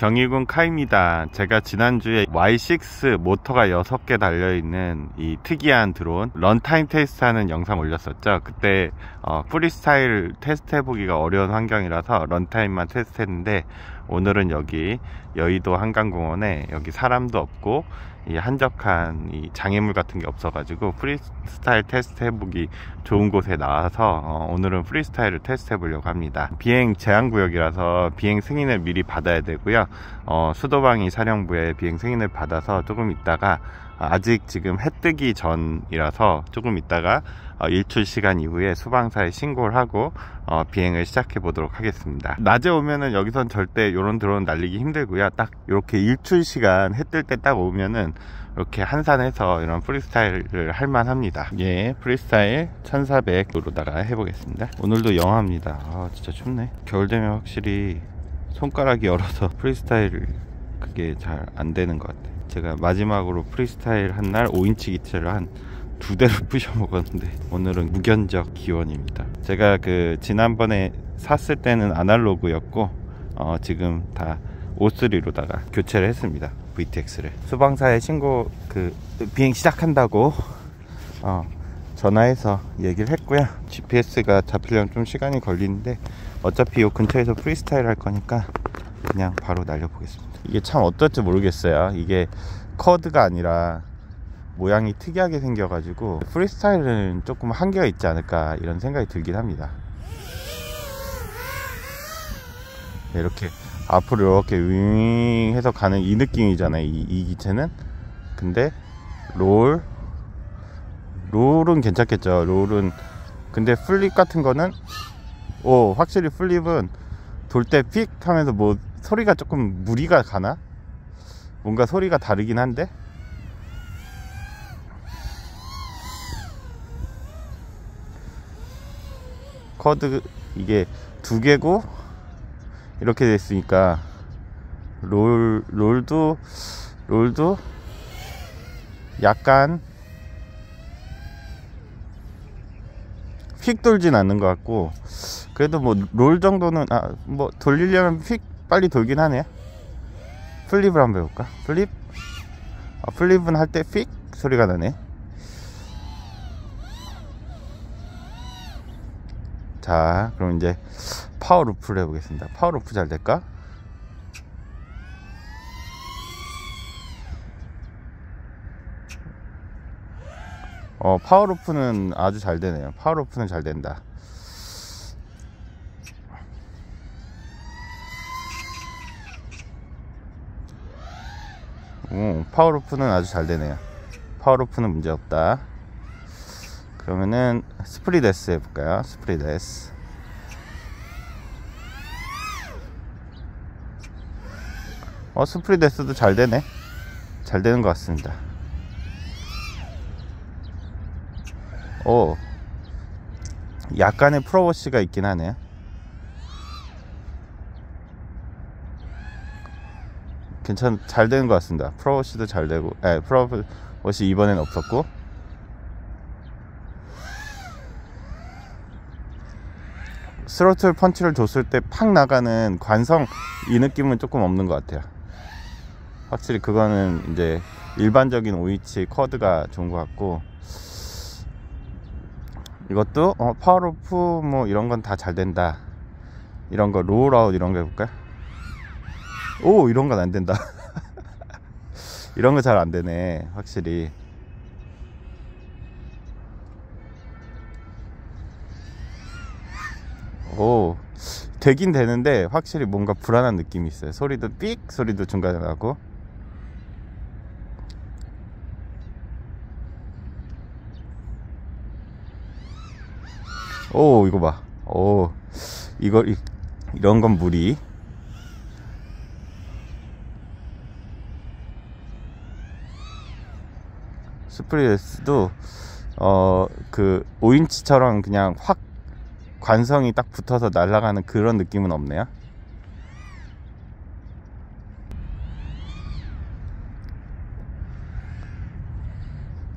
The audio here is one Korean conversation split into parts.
경희군 카입니다. 제가 지난주에 Y6 모터가 6개 달려있는 이 특이한 드론 runtime 테스트 하는 영상 올렸었죠. 그때 어, 프리스타일 테스트 해보기가 어려운 환경이라서 runtime만 테스트 했는데 오늘은 여기 여의도 한강공원에 여기 사람도 없고 이 한적한 이 장애물 같은 게 없어가지고 프리스타일 테스트 해보기 좋은 곳에 나와서 어, 오늘은 프리스타일을 테스트 해보려고 합니다. 비행 제한 구역이라서 비행 승인을 미리 받아야 되고요. 어, 수도방위 사령부에 비행 승인을 받아서 조금 있다가 아직 지금 해 뜨기 전이라서 조금 있다가 어, 일출 시간 이후에 수방사에 신고를 하고 어, 비행을 시작해 보도록 하겠습니다. 낮에 오면은 여기선 절대 이런 드론 날리기 힘들고요. 딱 이렇게 일출 시간 해 뜰 때 딱 오면은 이렇게 한산해서 이런 프리스타일을 할만 합니다. 예 프리스타일 1400으로다가 해보겠습니다. 오늘도 영하입니다. 아 진짜 춥네. 겨울 되면 확실히 손가락이 얼어서 프리스타일 그게 잘 안 되는 것 같아요 제가 마지막으로 프리스타일 한 날 5인치 기체를 한 두 대를 부셔 먹었는데 오늘은 무견적 기원입니다. 제가 그 지난번에 샀을 때는 아날로그였고 어 지금 다 O3로다가 교체를 했습니다. VTX를. 수방사에 신고 그 비행 시작한다고 어 전화해서 얘기를 했고요. GPS가 잡히려면 좀 시간이 걸리는데 어차피 이 근처에서 프리스타일 할 거니까 그냥 바로 날려보겠습니다 이게 참 어떨지 모르겠어요. 이게 커드가 아니라 모양이 특이하게 생겨가지고 프리스타일은 조금 한계가 있지 않을까 이런 생각이 들긴 합니다. 네, 이렇게 앞으로 이렇게 윙 해서 가는 이 느낌이잖아요. 이, 이 기체는. 근데 롤 롤은 괜찮겠죠. 롤은 근데 flip 같은 거는 오 확실히 flip은 돌 때 픽 하면서 뭐 소리가 조금 무리가 가나? 뭔가 소리가 다르긴 한데 quad 이게 두 개고 이렇게 됐으니까 roll roll도 roll도 약간 휙 돌진 않는 것 같고 그래도 뭐 롤 정도는 아 뭐 돌리려면 휙 빨리 돌긴 하네. flip을 한번 해볼까? flip? 아, flip은 할 때 픽 소리가 나네. 자 그럼 이제 power loop를 해보겠습니다. power loop 잘 될까? 어 power loop는 아주 잘 되네요. power loop는 잘 된다 오, power loop는 아주 잘 되네요. power loop는 문제없다. 그러면은 split S 해볼까요? split S. 어 split S도 잘 되네. 잘 되는 것 같습니다. 오 약간의 프로워시가 있긴 하네 괜찮 잘 되는 것 같습니다. 프로워시도 잘 되고 에 프로워시 이번엔 없었고. 스로틀 펀치를 줬을 때 팍 나가는 관성 이 느낌은 조금 없는 것 같아요. 확실히 그거는 이제 일반적인 5인치 quad가 좋은 것 같고. 이것도 어, power loop 뭐 이런 건 다 잘 된다. 이런 거 rollout 이런 거 해볼까요 오 이런 건 안 된다. 이런 거 잘 안 되네 확실히. 오 되긴 되는데 확실히 뭔가 불안한 느낌이 있어요. 소리도 삑 소리도 중간에 나고. 오 이거 봐오 이거 이, 이런 건 무리 스프리데스도 어 그 5인치처럼 그냥 확 관성이 딱 붙어서 날아가는 그런 느낌은 없네요?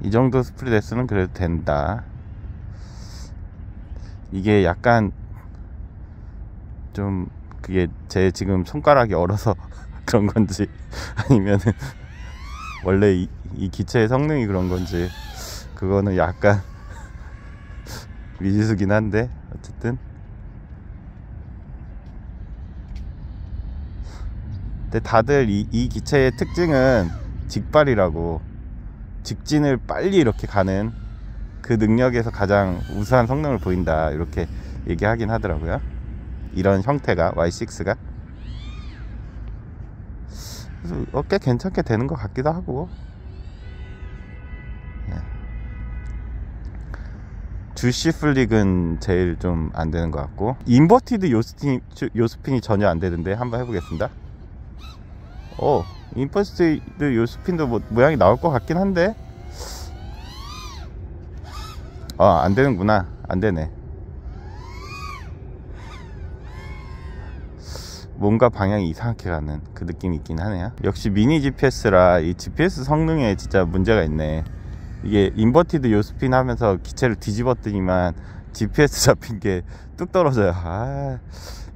이 정도 스프리데스는 그래도 된다. 이게 약간 좀 그게 제 지금 손가락이 얼어서 그런 건지 아니면은 원래 이, 이 기체의 성능이 그런 건지 그거는 약간 미지수긴 한데 어쨌든. 근데 다들 이, 이 기체의 특징은 직발이라고. 직진을 빨리 이렇게 가는 그 능력에서 가장 우수한 성능을 보인다 이렇게 얘기하긴 하더라고요. 이런 형태가 Y6가 그래서 어, 꽤 괜찮게 되는 것 같기도 하고. 예. juicy flick은 제일 좀 안 되는 것 같고. inverted yaw spin, yaw spin이 전혀 안 되는데 한번 해보겠습니다. 어 inverted yaw spin도 뭐, 모양이 나올 것 같긴 한데. 아 안 되는구나. 안 되네 뭔가 방향이 이상하게 가는 그 느낌이 있긴 하네요. 역시 미니 GPS라 이 GPS 성능에 진짜 문제가 있네. 이게 inverted yaw spin 하면서 기체를 뒤집었더니만 GPS 잡힌 게 뚝 떨어져요. 아,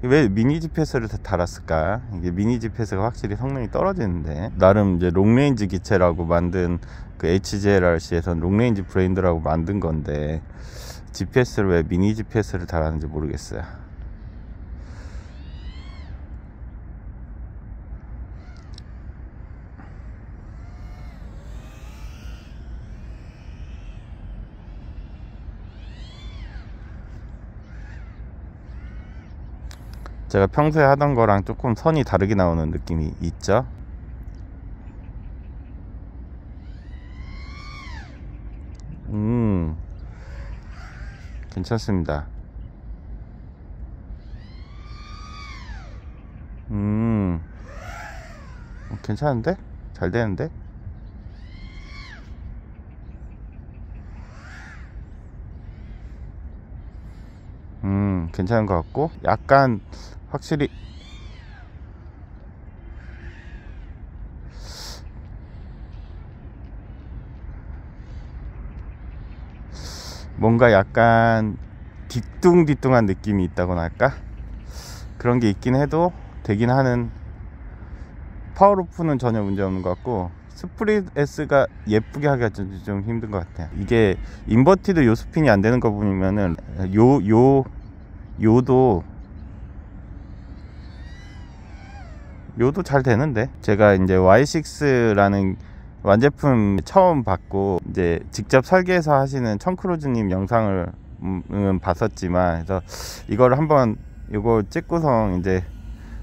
왜 미니 GPS를 달았을까? 이게 미니 GPS가 확실히 성능이 떨어지는데. 나름 이제 long range 기체라고 만든 그 HGLRC에선 long range 브랜드라고 만든 건데 GPS를 왜 미니 GPS를 달았는지 모르겠어요 제가 평소에 하던 거랑 조금 선이 다르게 나오는 느낌이 있죠 음 괜찮습니다 음 괜찮은데? 잘 되는데? 음 괜찮은 것 같고 약간 확실히. 뭔가 약간 뒤뚱뒤뚱한 느낌이 있다고나 할까? 그런 게 있긴 해도 되긴 하는 파워로프는 전혀 문제 없는 것 같고 스프릿 S가 예쁘게 하기가 좀, 좀 힘든 것 같아요. 이게 inverted yaw spin이 안 되는 거 보면은 yaw yaw yaw도 yaw도 잘 되는데. 제가 이제 Y6라는 완제품 처음 받고 이제 직접 설계해서 하시는 청크로즈님 영상을 음, 봤었지만 그래서 이걸 한번 이거 찍고서 이제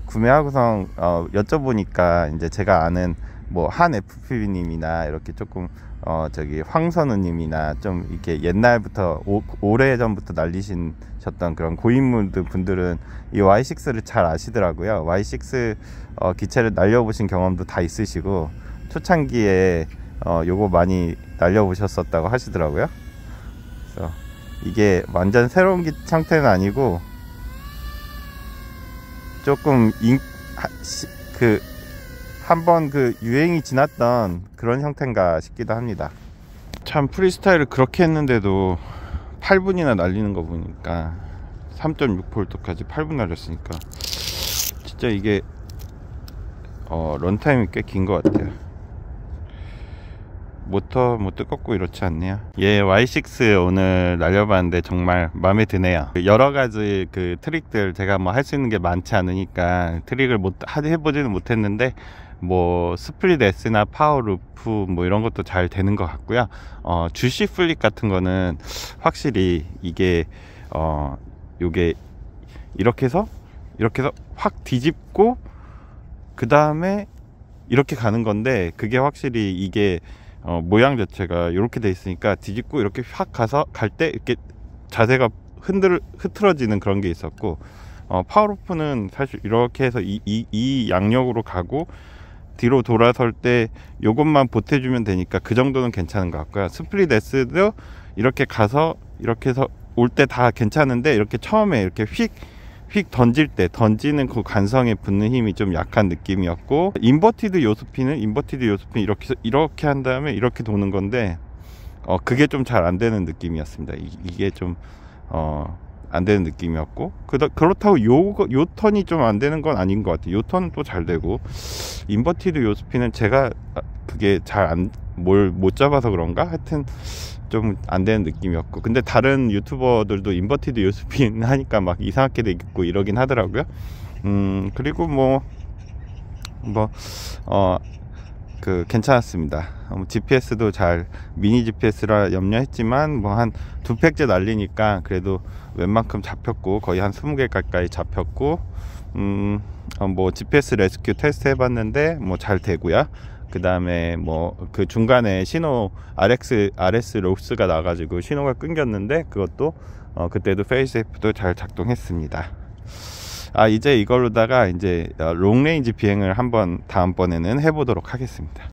구매하고서 어, 여쭤보니까 이제 제가 아는 뭐 한 FPV님이나 이렇게 조금 어 저기 황선우님이나 좀 이렇게 옛날부터 오, 래 전부터 날리신 셨던 그런 고인물들 분들은 이 Y6를 잘 아시더라고요. Y6 어, 기체를 날려보신 경험도 다 있으시고 초창기에 어, 요거 많이 날려보셨었다고 하시더라고요. 그래서 이게 완전 새로운 기, 형태는 아니고 조금 인, 하, 시, 그 한번 그 유행이 지났던 그런 형태인가 싶기도 합니다. 참 프리스타일을 그렇게 했는데도 8분이나 날리는 거 보니까 3.6V까지 8분 날렸으니까 진짜 이게 어, runtime이 꽤 긴 것 같아요. 모터 뭐 뜨겁고 이렇지 않네요 예 Y6 오늘 날려봤는데 정말 마음에 드네요. 여러 가지 그 트릭들 제가 뭐 할 수 있는 게 많지 않으니까 트릭을 못 해보지는 못했는데 뭐 Split S나 power loop 뭐 이런 것도 잘 되는 것 같고요. 어, juicy flip 같은 거는 확실히 이게 어 요게 이렇게 해서 이렇게 해서 확 뒤집고 그 다음에 이렇게 가는 건데 그게 확실히 이게 어, 모양 자체가 이렇게 돼 있으니까 뒤집고 이렇게 확 가서 갈 때 이렇게 자세가 흔들 흐트러지는 그런 게 있었고 어, power loop는 사실 이렇게 해서 이, 이, 이 양력으로 가고 뒤로 돌아설 때 요것만 보태주면 되니까 그 정도는 괜찮은 것 같고요. Split S도 이렇게 가서 이렇게 해서 올 때 다 괜찮은데 이렇게 처음에 이렇게 휙 휙 던질 때 던지는 그 관성에 붙는 힘이 좀 약한 느낌이었고 inverted yaw spin은 inverted yaw spin 이렇게 이렇게 한 다음에 이렇게 도는 건데 어 그게 좀 잘 안 되는 느낌이었습니다. 이, 게 좀 어 안 되는 느낌이었고 그렇다고 yaw, yaw 턴이 좀 안 되는 건 아닌 것 같아요. yaw 턴은 또 잘 되고 inverted yaw spin은 제가 아, 그게 잘 안 뭘 못 잡아서 그런가? 하여튼 좀 안 되는 느낌이었고 근데 다른 유튜버들도 inverted yaw spin 하니까 막 이상하게 돼 있고 이러긴 하더라고요. 음 그리고 뭐 뭐 어 그 괜찮았습니다. 어, GPS도 잘 미니 GPS라 염려했지만 뭐 한 두 팩째 날리니까 그래도 웬만큼 잡혔고 거의 한 20개 가까이 잡혔고 음뭐 GPS rescue 테스트 해봤는데 뭐 잘 되고요. 그 다음에 뭐 그 중간에 신호 RX RS loss가 나가지고 신호가 끊겼는데 그것도 어 그때도 failsafe도 잘 작동했습니다. 아 이제 이걸로다가 이제 long range 비행을 한번 다음번에는 해보도록 하겠습니다.